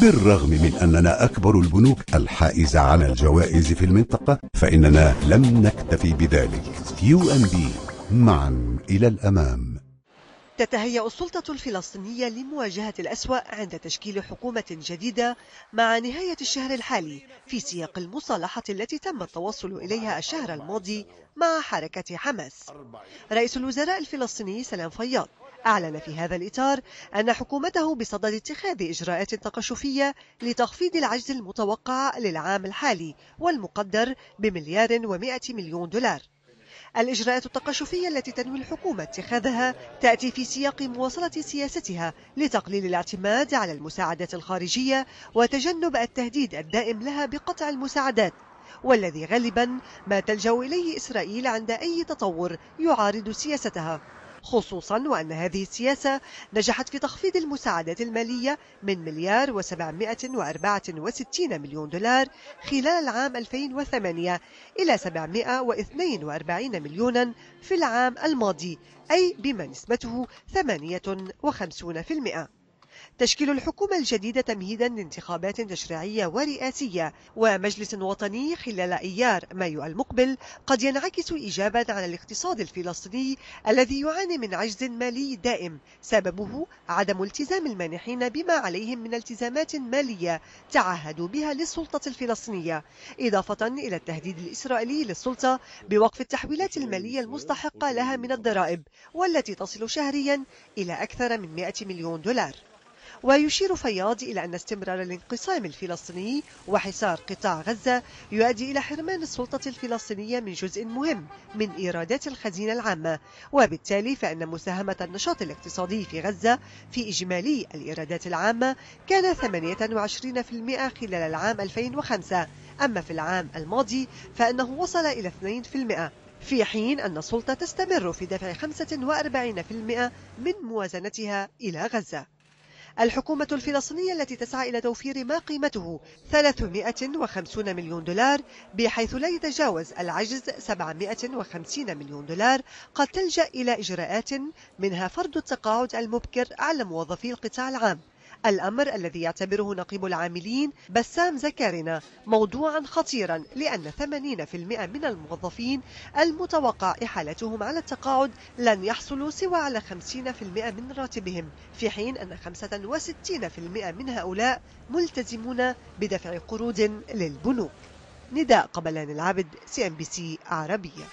بالرغم من أننا أكبر البنوك الحائزة على الجوائز في المنطقة فإننا لم نكتفي بذلك. QNB معا إلى الأمام. تتهيأ السلطة الفلسطينية لمواجهة الأسوأ عند تشكيل حكومة جديدة مع نهاية الشهر الحالي في سياق المصالحة التي تم التوصل إليها الشهر الماضي مع حركة حماس. رئيس الوزراء الفلسطيني سلام فياض أعلن في هذا الإطار أن حكومته بصدد اتخاذ إجراءات تقشفية لتخفيض العجز المتوقع للعام الحالي والمقدر بمليار ومائة مليون دولار. الإجراءات التقشفية التي تنوي الحكومة اتخاذها تأتي في سياق مواصلة سياستها لتقليل الاعتماد على المساعدات الخارجية وتجنب التهديد الدائم لها بقطع المساعدات والذي غالبا ما تلجأ إليه إسرائيل عند أي تطور يعارض سياستها. خصوصا وأن هذه السياسة نجحت في تخفيض المساعدات المالية من مليار و764 مليون دولار خلال العام 2008 إلى 742 مليونا في العام الماضي أي بما نسبته 58% تشكيل الحكومة الجديدة تمهيدا لانتخابات تشريعية ورئاسية. ومجلس وطني خلال أيار مايو المقبل قد ينعكس إيجابا على الاقتصاد الفلسطيني الذي يعاني من عجز مالي دائم. سببه عدم التزام المانحين بما عليهم من التزامات مالية تعهدوا بها للسلطة الفلسطينية إضافة إلى التهديد الإسرائيلي للسلطة بوقف التحويلات المالية المستحقة لها من الضرائب والتي تصل شهريا إلى أكثر من 100 مليون دولار. ويشير فياض إلى أن استمرار الانقسام الفلسطيني وحصار قطاع غزة يؤدي إلى حرمان السلطة الفلسطينية من جزء مهم من إيرادات الخزينة العامة. وبالتالي فإن مساهمة النشاط الاقتصادي في غزة في إجمالي الإيرادات العامة كان 28% خلال العام 2005 أما في العام الماضي فإنه وصل إلى 2% في حين أن السلطة تستمر في دفع 45% من موازنتها إلى غزة. الحكومة الفلسطينية التي تسعى إلى توفير ما قيمته 350 مليون دولار بحيث لا يتجاوز العجز 750 مليون دولار قد تلجأ إلى إجراءات منها فرض التقاعد المبكر على موظفي القطاع العام. الأمر الذي يعتبره نقيب العاملين بسام زكارنا موضوعا خطيرا لأن 80% من الموظفين المتوقع إحالتهم على التقاعد لن يحصلوا سوى على 50% من راتبهم في حين أن 65% من هؤلاء ملتزمون بدفع قروض للبنوك. نداء قبلان العبد CNBC عربية.